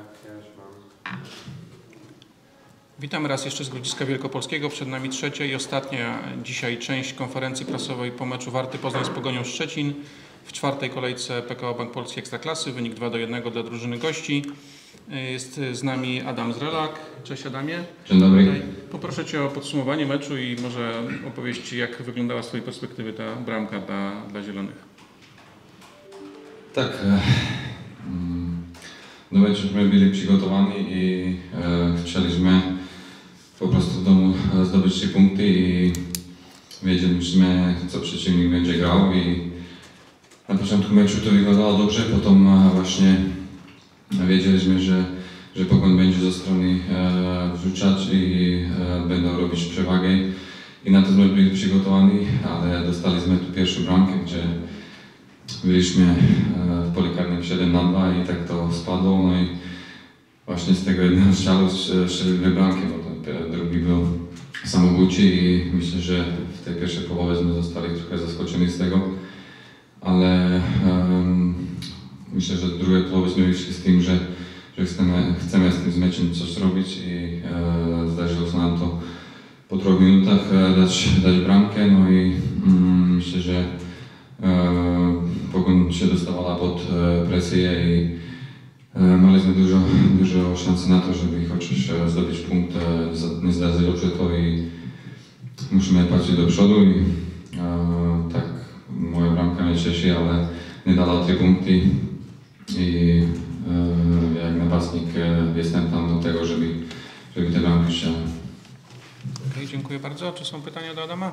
Tak, Witam raz jeszcze z Grodziska Wielkopolskiego. Przed nami trzecia i ostatnia dzisiaj część konferencji prasowej po meczu Warty Poznań z Pogonią Szczecin. W czwartej kolejce PKO Bank Polski Ekstraklasy. Wynik 2 do 1 dla drużyny gości. Jest z nami Adam Zrelak. Cześć Adamie. Dzień dobry. Poproszę Cię o podsumowanie meczu i może opowieść jak wyglądała z Twojej perspektywy ta bramka dla, dla Zielonych. Tak do meczuśmy byli przygotowani i e, chcieliśmy po prostu w domu e, zdobyć trzy punkty i wiedzieliśmy, co przeciwnik będzie grał i na początku meczu to wyglądało dobrze, potem e, właśnie wiedzieliśmy, że, że Pogoń będzie ze strony e, wrzucać i e, będą robić przewagę i na to my byli przygotowani, ale dostaliśmy tu pierwszą bramkę, gdzie byliśmy 7 na 2 i tak to spadło, no i właśnie z tego jednego strzału strze- strzeliliśmy bramkę, bo ten drugi był samobójczy i myślę, że w tej pierwszej połowie my zostali trochę zaskoczeni z tego, ale em, myślę, że w drugiej połowie my wyszli z tym, że, że chcemy, chcemy z tym meczem coś zrobić i e, zdarzyło się nam to po troch minutach e, dać, dać bramkę, no i mm, myślę, że się dostawała pod e, presję i e, mieliśmy dużo, dużo szansy na to, żeby chociaż e, zdobyć punkt. Nie zdarzyło się to i musimy patrzeć do przodu i tak, moja bramka mnie cieszy, ale nie dała te punkty i jak napastnik jestem tam do tego, żeby, żeby te bramki strzelać. Okej, dziękuję bardzo. Czy są pytania do Adama?